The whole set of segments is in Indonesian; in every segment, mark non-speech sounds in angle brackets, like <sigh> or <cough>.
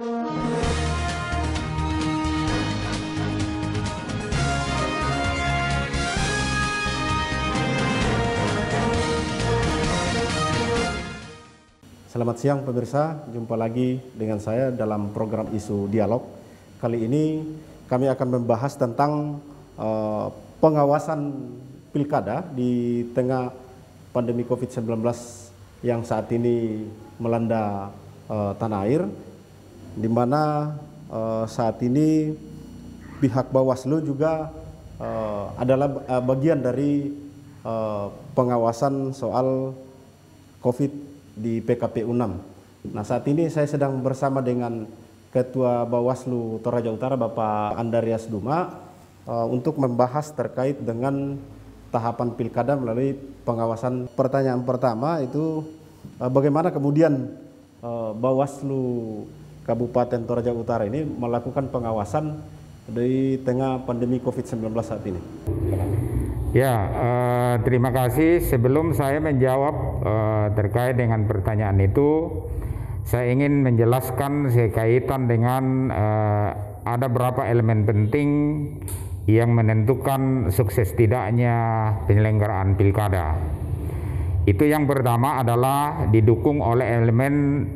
Selamat siang pemirsa, jumpa lagi dengan saya dalam program isu dialog. Kali ini kami akan membahas tentang uh, pengawasan pilkada di tengah pandemi COVID-19 yang saat ini melanda uh, tanah air, di mana uh, saat ini pihak Bawaslu juga uh, adalah uh, bagian dari uh, pengawasan soal COVID di PKPU 6. Nah saat ini saya sedang bersama dengan Ketua Bawaslu Toraja Utara Bapak Andarias Duma uh, untuk membahas terkait dengan tahapan pilkada melalui pengawasan. Pertanyaan pertama itu uh, bagaimana kemudian uh, Bawaslu Kabupaten Toraja Utara ini melakukan pengawasan di tengah pandemi COVID-19 saat ini. Ya, uh, terima kasih. Sebelum saya menjawab uh, terkait dengan pertanyaan itu, saya ingin menjelaskan sekaitan dengan uh, ada beberapa elemen penting yang menentukan sukses tidaknya penyelenggaraan pilkada. Itu yang pertama adalah didukung oleh elemen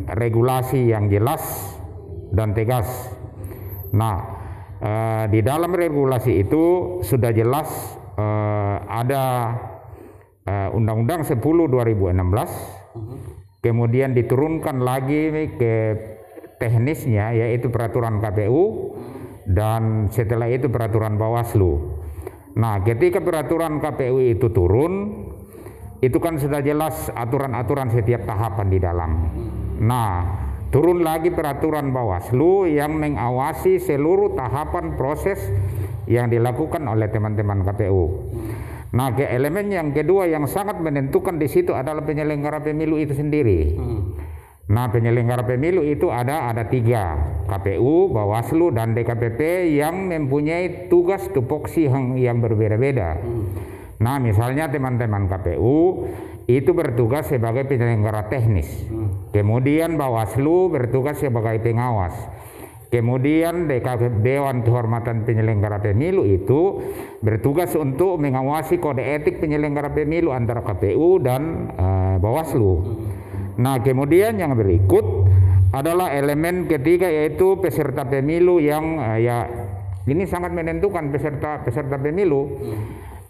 regulasi yang jelas dan tegas. Nah, uh, di dalam regulasi itu sudah jelas uh, ada uh, Undang-Undang 10 2016 kemudian diturunkan lagi ke teknisnya yaitu peraturan KPU dan setelah itu peraturan Bawaslu. Nah, ketika peraturan KPU itu turun, itu kan sudah jelas aturan-aturan setiap tahapan di dalam. Nah, turun lagi peraturan Bawaslu yang mengawasi seluruh tahapan proses yang dilakukan oleh teman-teman KPU. Nah, ke elemen yang kedua yang sangat menentukan di situ adalah penyelenggara pemilu itu sendiri. Nah, penyelenggara pemilu itu ada ada tiga, KPU, Bawaslu, dan DKPP yang mempunyai tugas tupoksi yang, yang berbeda-beda. Hmm. Nah, misalnya teman-teman KPU itu bertugas sebagai penyelenggara teknis. Hmm. Kemudian Bawaslu bertugas sebagai pengawas. Kemudian DKP Dewan Kehormatan Penyelenggara Pemilu itu bertugas untuk mengawasi kode etik penyelenggara pemilu antara KPU dan uh, Bawaslu. Nah, kemudian yang berikut adalah elemen ketiga yaitu peserta pemilu yang uh, ya ini sangat menentukan peserta peserta pemilu.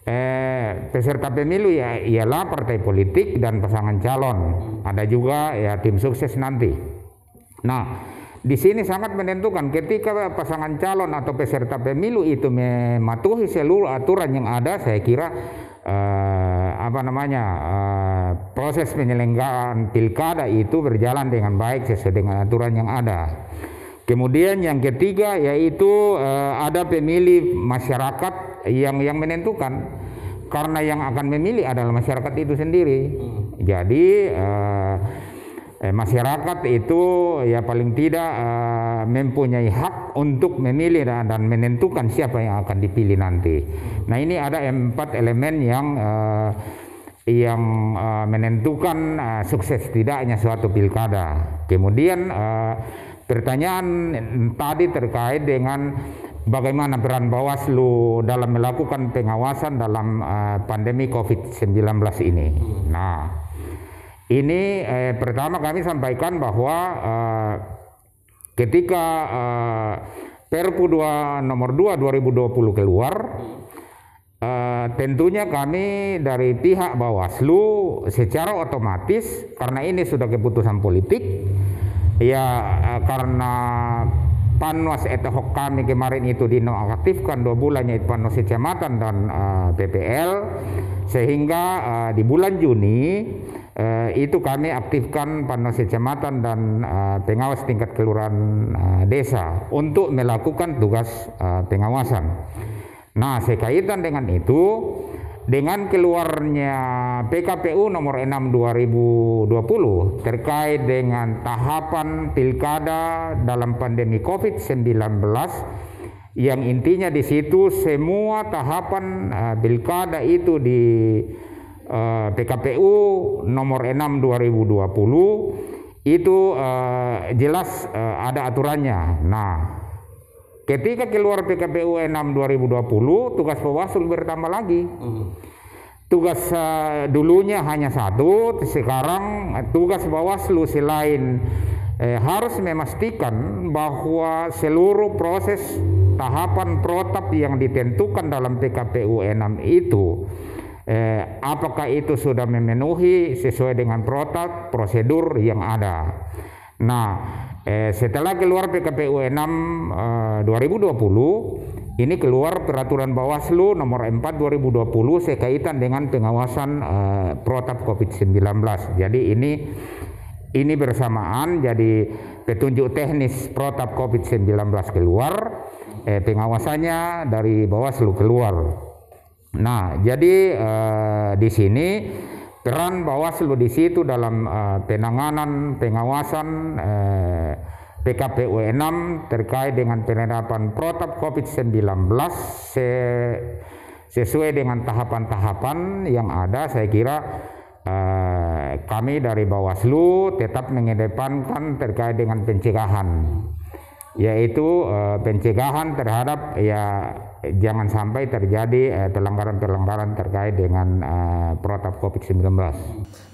Eh, peserta pemilu ya ialah partai politik dan pasangan calon. Ada juga ya tim sukses nanti. Nah, di sini sangat menentukan ketika pasangan calon atau peserta pemilu itu mematuhi seluruh aturan yang ada, saya kira uh, apa namanya uh, proses penyelenggaraan pilkada itu berjalan dengan baik sesuai dengan aturan yang ada. Kemudian yang ketiga yaitu uh, ada pemilih masyarakat yang yang menentukan karena yang akan memilih adalah masyarakat itu sendiri. Hmm. Jadi uh, eh, masyarakat itu ya paling tidak eh, mempunyai hak untuk memilih dan, dan menentukan siapa yang akan dipilih nanti. Nah ini ada empat elemen yang eh, yang uh, menentukan uh, sukses tidaknya suatu pilkada. Kemudian uh, pertanyaan tadi terkait dengan bagaimana peran Bawaslu dalam melakukan pengawasan dalam uh, pandemi COVID-19 ini. Nah, ini eh, pertama kami sampaikan bahwa eh, ketika eh, Perpu 2 nomor 2 2020 keluar eh, tentunya kami dari pihak Bawaslu secara otomatis karena ini sudah keputusan politik ya eh, karena Panwas et hoc kami kemarin itu dinonaktifkan dua bulan yaitu Panwas kecamatan dan uh, eh, PPL sehingga uh, di bulan Juni uh, itu kami aktifkan panos kecamatan dan uh, pengawas tingkat kelurahan uh, desa untuk melakukan tugas uh, pengawasan. Nah, sekaitan dengan itu, dengan keluarnya PKPU nomor 6 2020 terkait dengan tahapan pilkada dalam pandemi Covid-19 yang intinya di situ semua tahapan uh, pilkada itu di uh, PKPU nomor 6 2020 itu uh, jelas uh, ada aturannya. Nah, ketika keluar PKPU 6 2020, tugas Bawaslu bertambah lagi. Hmm. Tugas uh, dulunya hanya satu, sekarang tugas Bawaslu selain eh, harus memastikan bahwa seluruh proses tahapan protap yang ditentukan dalam PKPU 6 itu eh, apakah itu sudah memenuhi sesuai dengan protap prosedur yang ada. Nah, eh, setelah keluar PKPU 6 eh, 2020, ini keluar peraturan Bawaslu nomor 4 2020 sekaitan dengan pengawasan eh, protap COVID-19. Jadi ini ini bersamaan jadi petunjuk teknis protap COVID-19 keluar, eh, pengawasannya dari Bawaslu keluar. Nah, jadi uh, di sini peran Bawaslu di situ dalam uh, penanganan pengawasan uh, PKPU 6 terkait dengan penerapan protap COVID-19 se sesuai dengan tahapan-tahapan yang ada. Saya kira uh, kami dari Bawaslu tetap mengedepankan terkait dengan pencegahan yaitu uh, pencegahan terhadap ya jangan sampai terjadi pelanggaran-pelanggaran uh, terkait dengan uh, protap COVID-19.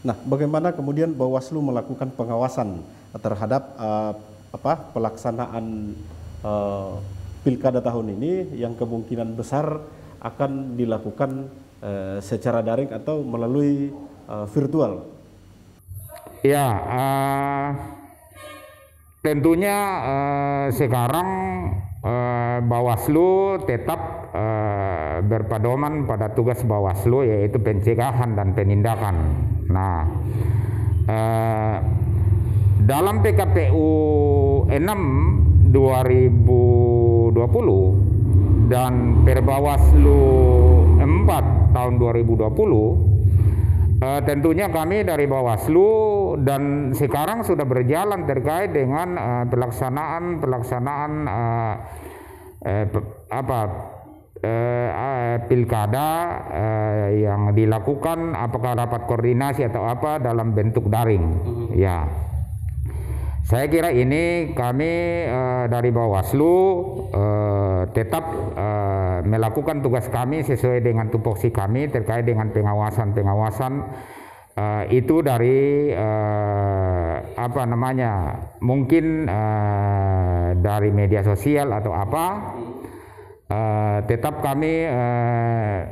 Nah, bagaimana kemudian Bawaslu melakukan pengawasan terhadap uh, apa pelaksanaan uh, pilkada tahun ini yang kemungkinan besar akan dilakukan uh, secara daring atau melalui uh, virtual? Ya. Uh tentunya eh, sekarang eh, Bawaslu tetap eh, berpedoman pada tugas Bawaslu yaitu pencegahan dan penindakan. Nah, eh, dalam PKPU 6 2020 dan Perbawaslu 4 tahun 2020 Uh, tentunya kami dari Bawaslu dan sekarang sudah berjalan terkait dengan uh, pelaksanaan pelaksanaan uh, uh, apa uh, uh, pilkada yang dilakukan apakah rapat koordinasi atau apa dalam bentuk daring mm -hmm. ya saya kira ini kami uh, dari Bawaslu uh, tetap uh, melakukan tugas kami sesuai dengan tupoksi kami terkait dengan pengawasan-pengawasan uh, itu dari uh, apa namanya mungkin uh, dari media sosial atau apa uh, tetap kami uh,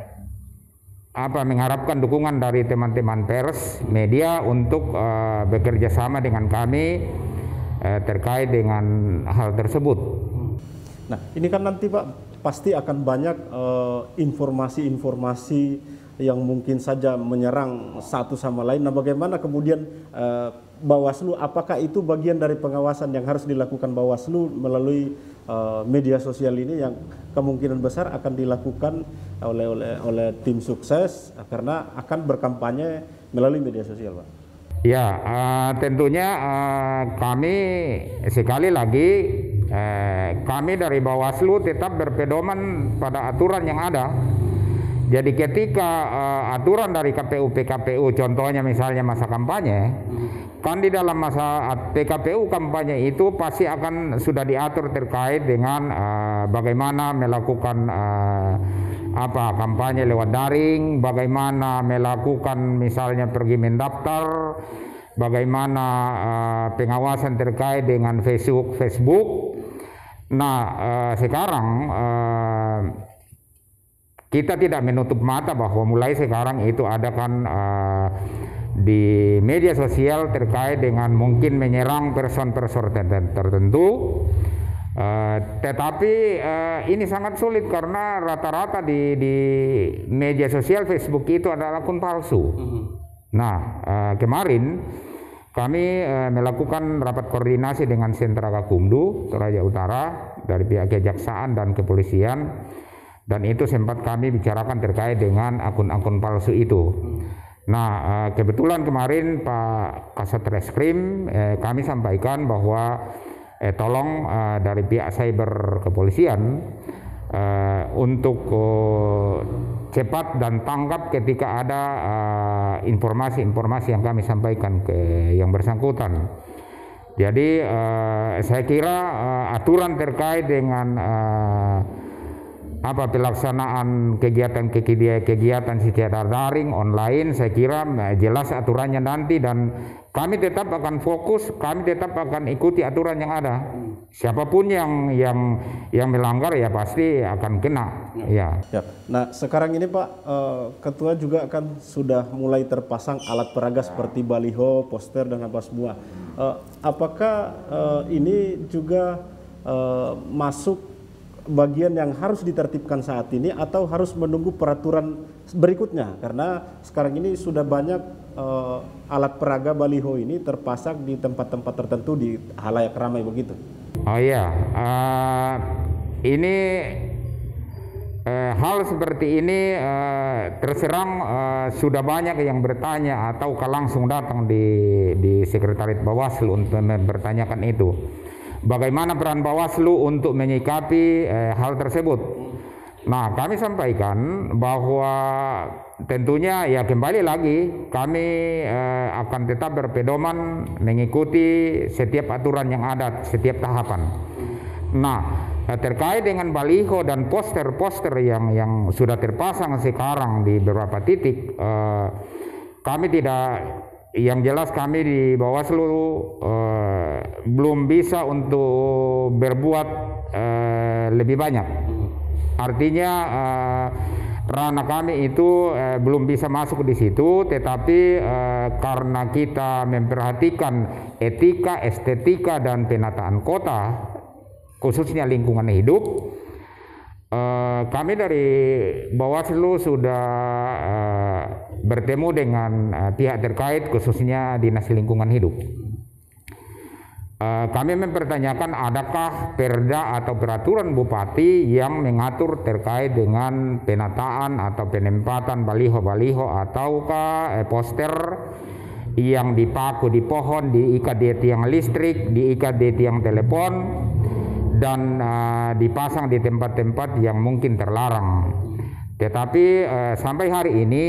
apa mengharapkan dukungan dari teman-teman pers media untuk uh, bekerja sama dengan kami eh, terkait dengan hal tersebut. Nah, ini kan nanti Pak pasti akan banyak eh, informasi-informasi uh, yang mungkin saja menyerang satu sama lain. Nah, bagaimana kemudian uh, Bawaslu apakah itu bagian dari pengawasan yang harus dilakukan Bawaslu melalui uh, media sosial ini yang kemungkinan besar akan dilakukan oleh oleh oleh tim sukses karena akan berkampanye melalui media sosial, Pak. Ya, uh, tentunya uh, kami sekali lagi uh, kami dari Bawaslu tetap berpedoman pada aturan yang ada. Jadi ketika uh, aturan dari KPU PKPU contohnya misalnya masa kampanye, kan di dalam masa PKPU kampanye itu pasti akan sudah diatur terkait dengan uh, bagaimana melakukan uh, apa kampanye lewat daring, bagaimana melakukan misalnya pergi mendaftar, bagaimana uh, pengawasan terkait dengan Facebook Facebook. Nah, uh, sekarang uh, kita tidak menutup mata bahwa mulai sekarang itu ada kan uh, di media sosial terkait dengan mungkin menyerang person-person tertentu Uh, tetapi uh, ini sangat sulit karena rata-rata di, di media sosial Facebook itu adalah akun palsu. Mm-hmm. Nah uh, kemarin kami uh, melakukan rapat koordinasi dengan Sentra Gakumdu Toraja Utara dari pihak kejaksaan dan kepolisian dan itu sempat kami bicarakan terkait dengan akun-akun palsu itu. Nah uh, kebetulan kemarin Pak Kasat Reskrim eh, kami sampaikan bahwa eh, tolong uh, dari pihak cyber kepolisian uh, untuk uh, cepat dan tanggap ketika ada informasi-informasi uh, yang kami sampaikan ke yang bersangkutan. Jadi uh, saya kira uh, aturan terkait dengan uh, apa pelaksanaan kegiatan-kegiatan secara daring online saya kira jelas aturannya nanti dan kami tetap akan fokus, kami tetap akan ikuti aturan yang ada. Siapa pun yang yang yang melanggar ya pasti akan kena. Ya. ya. Nah sekarang ini Pak uh, Ketua juga kan sudah mulai terpasang alat peraga seperti baliho, poster dan apa semua. Uh, apakah uh, ini juga uh, masuk bagian yang harus ditertibkan saat ini atau harus menunggu peraturan berikutnya karena sekarang ini sudah banyak uh, alat peraga baliho ini terpasang di tempat-tempat tertentu di halayak ramai begitu. Oh iya, uh, ini uh, hal seperti ini uh, terserang uh, sudah banyak yang bertanya atau langsung datang di di sekretariat Bawaslu untuk bertanyakan itu. Bagaimana peran Bawaslu untuk menyikapi eh, hal tersebut? Nah, kami sampaikan bahwa tentunya ya kembali lagi kami eh, akan tetap berpedoman mengikuti setiap aturan yang ada, setiap tahapan. Nah, eh, terkait dengan baliho dan poster-poster yang yang sudah terpasang sekarang di beberapa titik, eh, kami tidak yang jelas kami di Bawaslu uh, belum bisa untuk berbuat uh, lebih banyak. Artinya uh, ranah kami itu uh, belum bisa masuk di situ, tetapi uh, karena kita memperhatikan etika, estetika dan penataan kota, khususnya lingkungan hidup, Uh, kami dari Bawaslu sudah uh, bertemu dengan uh, pihak terkait khususnya Dinas Lingkungan Hidup. Uh, kami mempertanyakan adakah perda atau peraturan bupati yang mengatur terkait dengan penataan atau penempatan baliho-baliho ataukah eh, poster yang dipaku di pohon, diikat di tiang listrik, diikat di tiang telepon, dan uh, dipasang di tempat-tempat yang mungkin terlarang. Tetapi uh, sampai hari ini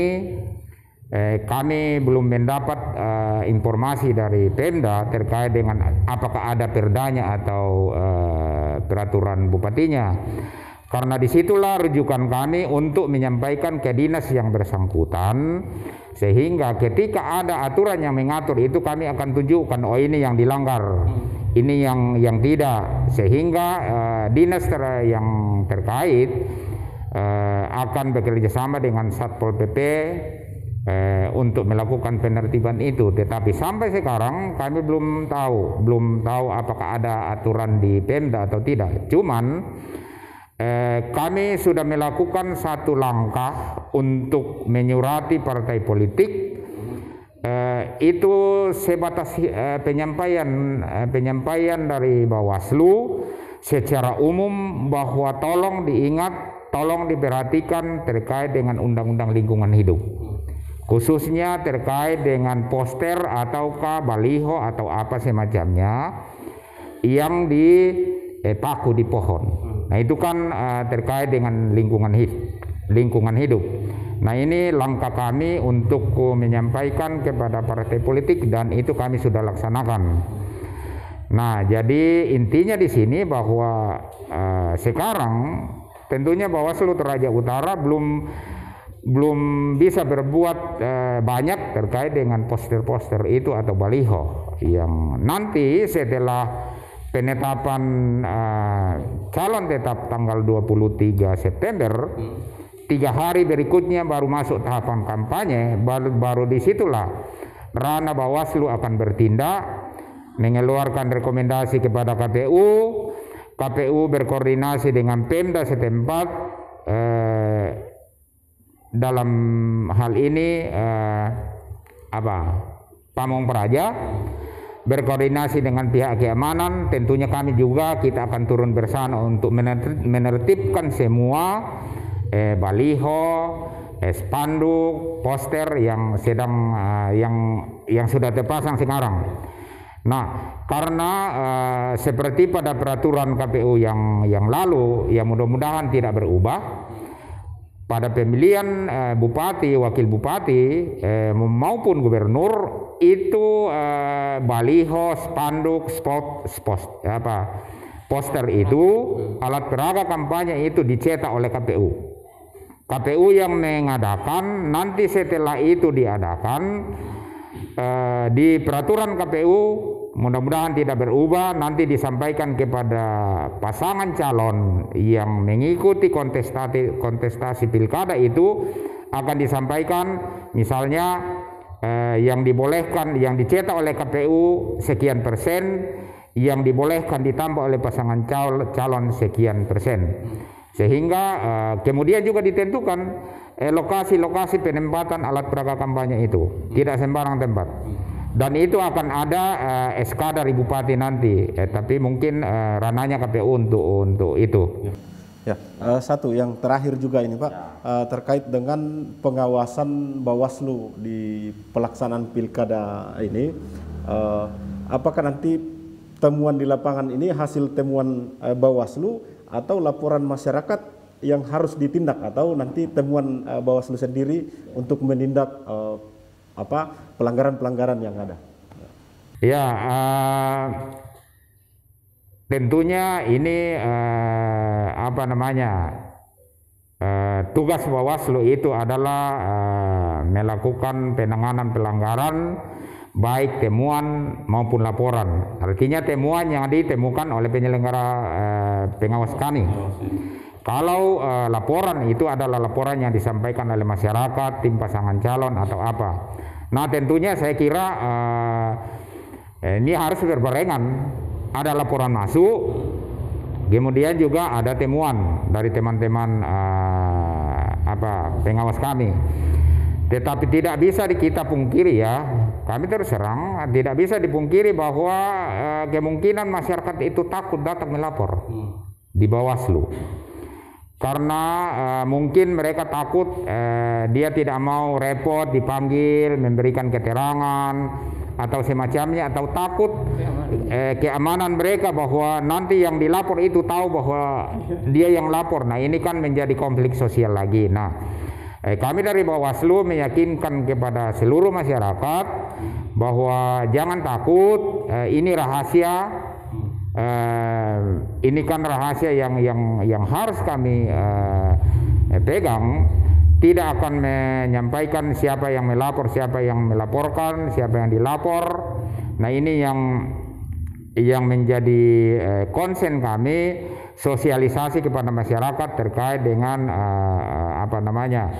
eh, kami belum mendapat uh, informasi dari Pemda terkait dengan apakah ada perdanya atau uh, peraturan bupatinya. Karena di situlah rujukan kami untuk menyampaikan ke dinas yang bersangkutan sehingga ketika ada aturan yang mengatur itu kami akan tunjukkan oh ini yang dilanggar ini yang yang tidak sehingga uh, dinas ter yang terkait uh, akan bekerja sama dengan Satpol PP eh, untuk melakukan penertiban itu. Tetapi sampai sekarang kami belum tahu belum tahu apakah ada aturan di Pemda atau tidak. Cuman uh, kami sudah melakukan satu langkah untuk menyurati partai politik. Uh, itu sebatas uh, penyampaian uh, penyampaian dari Bawaslu secara umum bahwa tolong diingat, tolong diperhatikan terkait dengan undang-undang lingkungan hidup. Khususnya terkait dengan poster ataukah baliho atau apa semacamnya yang dipaku di pohon. Nah, itu kan uh, terkait dengan lingkungan hidup. Lingkungan hidup. Nah ini langkah kami untuk menyampaikan kepada partai politik dan itu kami sudah laksanakan. Nah jadi intinya di sini bahwa uh, sekarang tentunya Bawaslu Toraja Utara belum belum bisa berbuat uh, banyak terkait dengan poster-poster itu atau baliho. Yang nanti setelah penetapan uh, calon tetap tanggal 23 September tiga hari berikutnya baru masuk tahapan kampanye baru, baru di situlah Rana Bawaslu akan bertindak mengeluarkan rekomendasi kepada KPU KPU berkoordinasi dengan Pemda setempat eh, dalam hal ini eh, apa Pamong Praja berkoordinasi dengan pihak keamanan tentunya kami juga kita akan turun bersama untuk menertibkan semua eh, baliho, eh, spanduk, poster yang sedang uh, yang yang sudah terpasang sekarang. Nah, karena uh, seperti pada peraturan KPU yang yang lalu, yang mudah-mudahan tidak berubah, pada pemilihan eh, bupati, wakil bupati eh, maupun gubernur itu eh, baliho, spanduk, spot, spot apa poster itu alat peraga kampanye itu dicetak oleh KPU. KPU yang mengadakan nanti setelah itu diadakan eh, di peraturan KPU mudah-mudahan tidak berubah nanti disampaikan kepada pasangan calon yang mengikuti kontestasi kontestasi pilkada itu akan disampaikan. Misalnya eh, yang dibolehkan yang dicetak oleh KPU sekian persen yang dibolehkan ditambah oleh pasangan calon, sekian persen. Sehingga uh, kemudian juga ditentukan eh, lokasi-lokasi penempatan alat peraga kampanye itu. Tidak sembarang tempat dan itu akan ada uh, eh, SK dari bupati nanti. Eh, tapi mungkin uh, rananya KPU untuk untuk itu. Ya uh, satu yang terakhir juga ini Pak. Uh, terkait dengan pengawasan Bawaslu di pelaksanaan pilkada ini uh, apakah nanti temuan di lapangan ini hasil temuan uh, Bawaslu atau laporan masyarakat yang harus ditindak atau nanti temuan uh, Bawaslu sendiri untuk menindak uh, apa pelanggaran-pelanggaran yang ada. Ya, uh, tentunya ini uh, apa namanya uh, tugas Bawaslu itu adalah uh, melakukan penanganan pelanggaran baik temuan maupun laporan. Artinya temuan yang ditemukan oleh penyelenggara uh, pengawas kami. Kalau uh, laporan itu adalah laporan yang disampaikan oleh masyarakat, tim pasangan calon atau apa. Nah tentunya saya kira uh, ini harus berbarengan. Ada laporan masuk, kemudian juga ada temuan dari teman-teman uh, apa pengawas kami. Tetapi tidak bisa kita pungkiri ya, kami terus terang tidak bisa dipungkiri bahwa uh, kemungkinan masyarakat itu takut datang melapor di Bawaslu. Karena uh, mungkin mereka takut uh, dia tidak mau repot dipanggil memberikan keterangan atau semacamnya atau takut eh, keamanan mereka bahwa nanti yang dilapor itu tahu bahwa dia yang lapor. Nah ini kan menjadi konflik sosial lagi. Nah Eh, kami dari Bawaslu meyakinkan kepada seluruh masyarakat bahwa jangan takut, eh, ini rahasia, eh, ini kan rahasia yang yang yang harus kami eh, pegang. Tidak akan menyampaikan siapa yang melapor, siapa yang melaporkan, siapa yang dilapor. Nah ini yang yang menjadi eh, konsen kami sosialisasi kepada masyarakat terkait dengan uh, apa namanya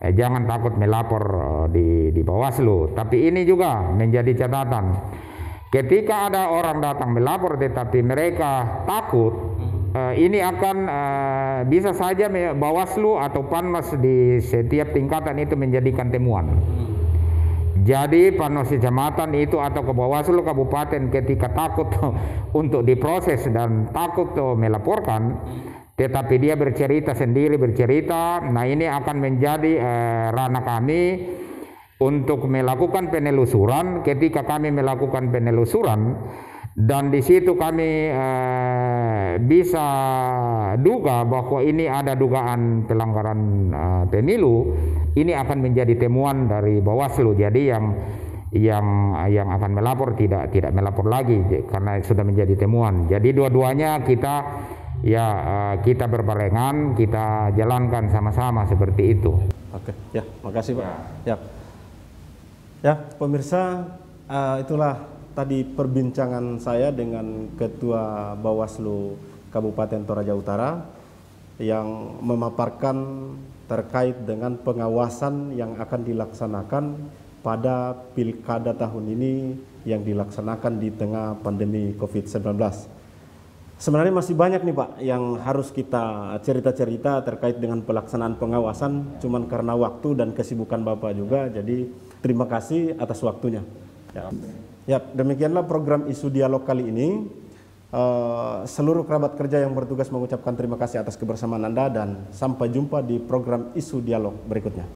eh, jangan takut melapor uh, di di Bawaslu tapi ini juga menjadi catatan ketika ada orang datang melapor tetapi mereka takut uh, ini akan uh, bisa saja Bawaslu atau Panwas di setiap tingkatan itu menjadikan temuan. Jadi panos kecamatan itu atau ke Bawaslu kabupaten ketika takut <laughs> untuk diproses dan takut melaporkan, tetapi dia bercerita sendiri bercerita, nah ini akan menjadi eh, ranah kami untuk melakukan penelusuran. Ketika kami melakukan penelusuran, dan di situ kami uh, bisa duga bahwa ini ada dugaan pelanggaran uh, pemilu ini akan menjadi temuan dari Bawaslu. Jadi yang yang yang akan melapor tidak tidak melapor lagi karena sudah menjadi temuan. Jadi dua-duanya kita ya uh, kita berbarengan kita jalankan sama-sama seperti itu. Oke ya makasih pak. Ya ya pemirsa uh, itulah tadi perbincangan saya dengan Ketua Bawaslu Kabupaten Toraja Utara yang memaparkan terkait dengan pengawasan yang akan dilaksanakan pada pilkada tahun ini yang dilaksanakan di tengah pandemi COVID-19. Sebenarnya masih banyak nih Pak yang harus kita cerita-cerita terkait dengan pelaksanaan pengawasan, cuman karena waktu dan kesibukan Bapak juga, jadi terima kasih atas waktunya. Ya. Ya, demikianlah program isu dialog kali ini. Uh, seluruh kerabat kerja yang bertugas mengucapkan terima kasih atas kebersamaan Anda dan sampai jumpa di program isu dialog berikutnya.